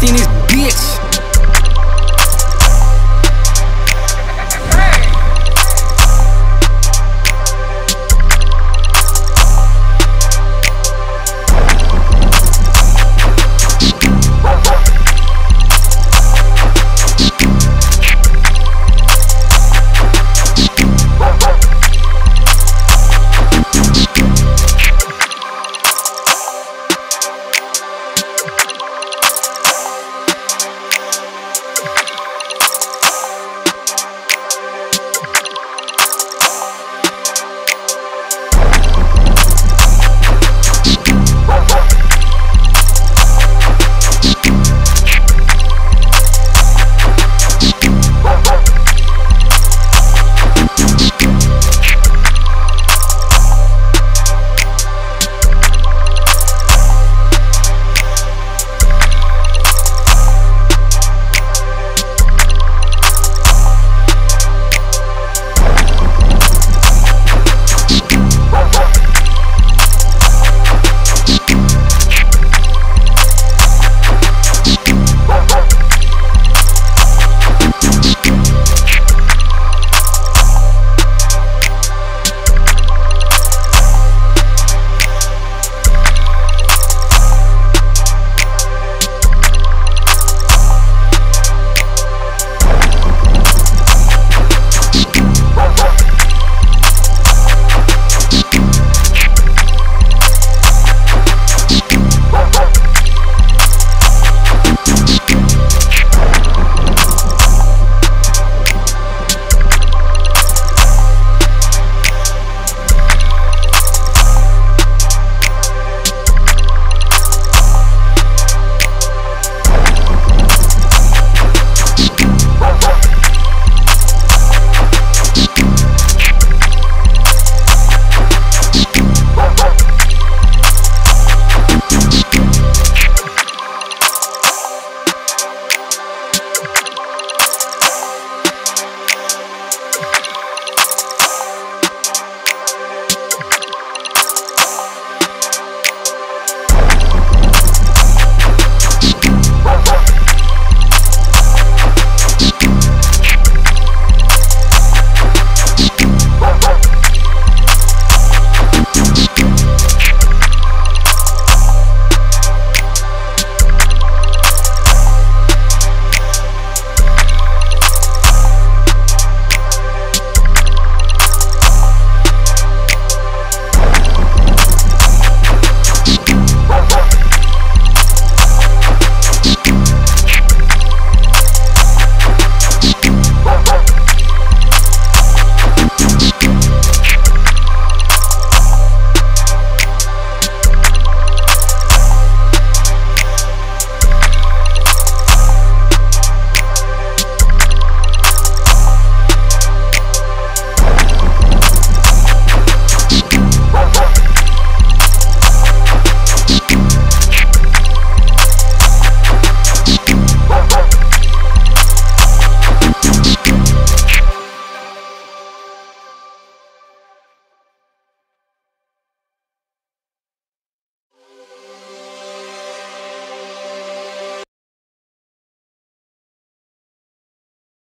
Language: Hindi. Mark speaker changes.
Speaker 1: 15 these